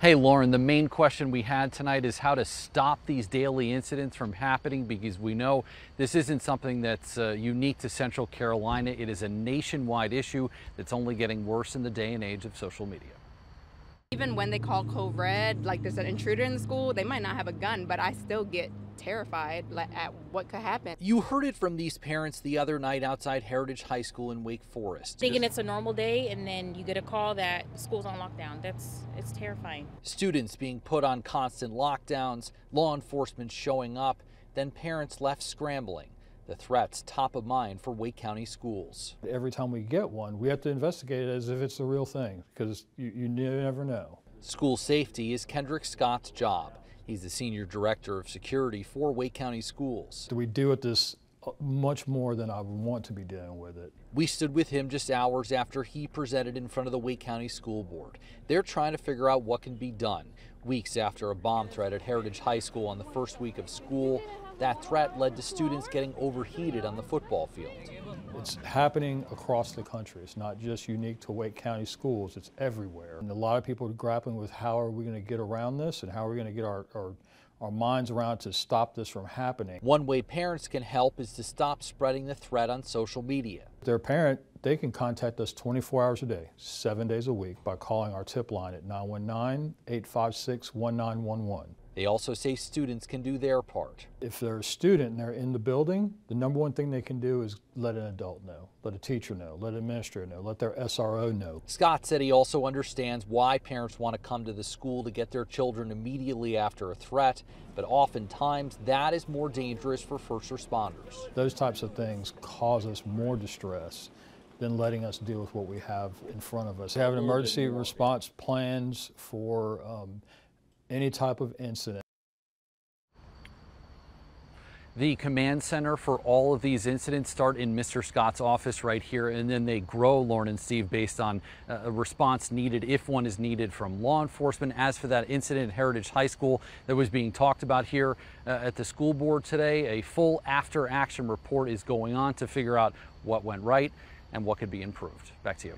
Hey, Lauren, the main question we had tonight is how to stop these daily incidents from happening because we know this isn't something that's uh, unique to Central Carolina. It is a nationwide issue that's only getting worse in the day and age of social media. Even when they call code red, like there's an intruder in the school, they might not have a gun, but I still get terrified at what could happen. You heard it from these parents the other night outside Heritage High School in Wake Forest. Thinking it's a normal day and then you get a call that school's on lockdown. That's it's terrifying. Students being put on constant lockdowns, law enforcement showing up, then parents left scrambling. The threat's top of mind for Wake County schools. Every time we get one, we have to investigate it as if it's the real thing because you, you never know. School safety is Kendrick Scott's job. He's the Senior Director of Security for Wake County Schools. Do we do with this much more than I want to be dealing with it. We stood with him just hours after he presented in front of the Wake County School Board. They're trying to figure out what can be done. Weeks after a bomb threat at Heritage High School on the first week of school, that threat led to students getting overheated on the football field. It's happening across the country. It's not just unique to Wake County schools, it's everywhere. And a lot of people are grappling with how are we going to get around this and how are we going to get our, our our minds around to stop this from happening. One way parents can help is to stop spreading the threat on social media. Their parent, they can contact us 24 hours a day, seven days a week by calling our tip line at 919 856 1911. They also say students can do their part. If they're a student and they're in the building, the number one thing they can do is let an adult know, let a teacher know, let an administrator know, let their SRO know. Scott said he also understands why parents want to come to the school to get their children immediately after a threat, but oftentimes that is more dangerous for first responders. Those types of things cause us more distress than letting us deal with what we have in front of us. We have an emergency response plans for um, any type of incident. The command center for all of these incidents start in Mr. Scott's office right here, and then they grow, Lauren and Steve, based on uh, a response needed, if one is needed from law enforcement. As for that incident at Heritage High School that was being talked about here uh, at the school board today, a full after action report is going on to figure out what went right and what could be improved. Back to you.